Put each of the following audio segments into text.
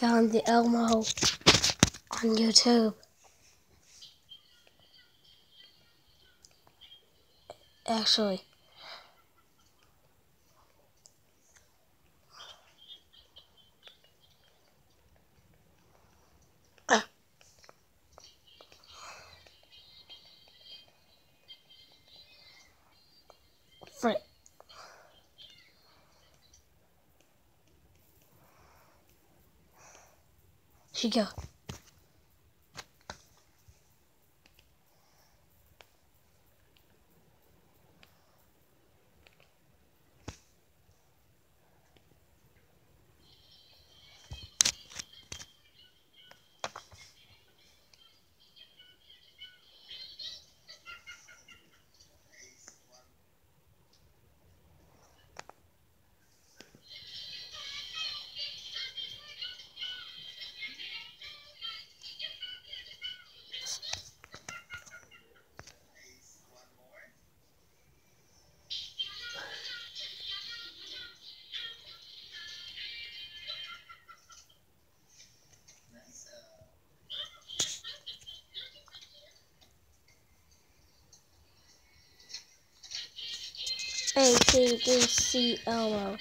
found the Elmo on YouTube. Actually. 죽여. A C D C Elmo.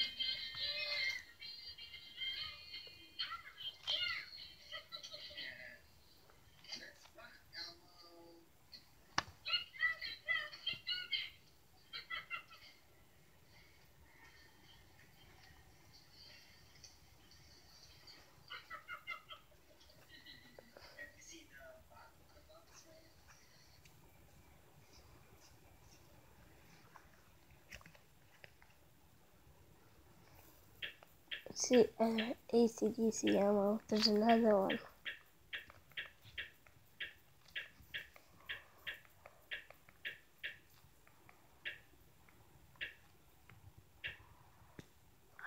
C ACDC Elmo. There's another one.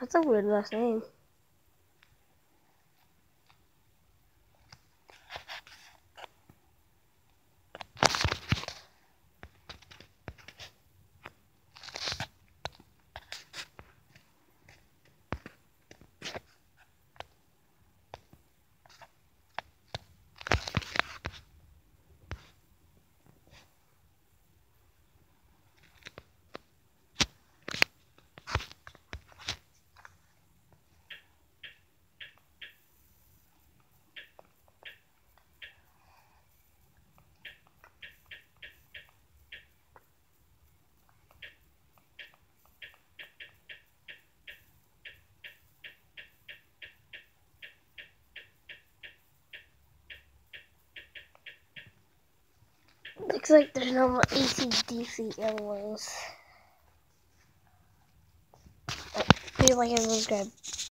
That's a weird last name. Looks like there's no more ACDC Elmos. Please like and subscribe.